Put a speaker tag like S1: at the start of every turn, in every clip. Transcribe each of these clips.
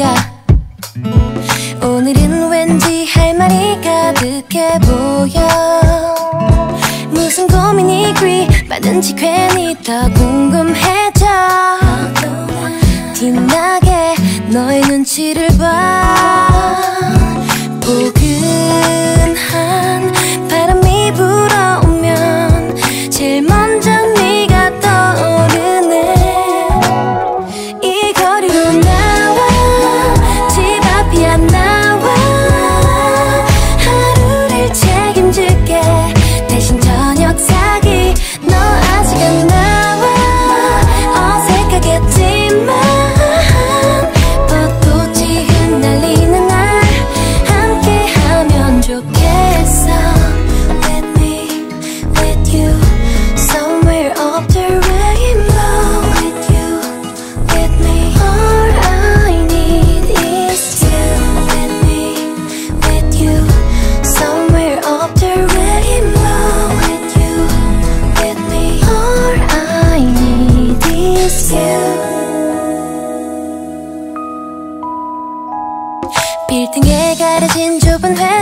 S1: 가. 오늘은 왠지 할 말이 가득해 보여. 무슨 고민이 그리 많은지 괜히 더 궁금해져. 뒷나게 너의 눈치를 봐.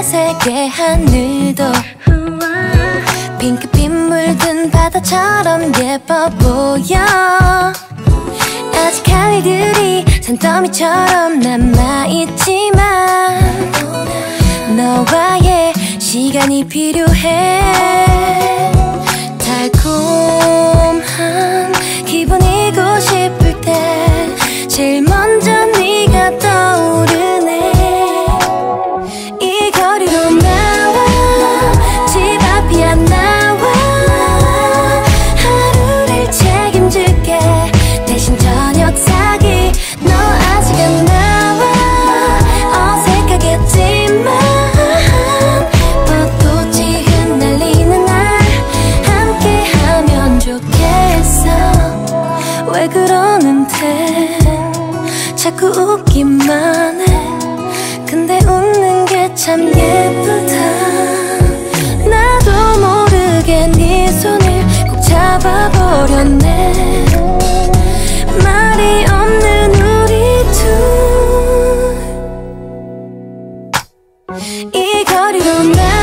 S1: 회색의 하늘도 핑크빛 물든 바다처럼 예뻐 보여. 아직 할 일들이 산더미처럼 남아있지만 너와의 시간이 필요해. 달콤 참 예쁘다. 나도 모르게 네 손을 꼭 잡아버렸네. 말이 없는 우리 둘. 이 거리로 나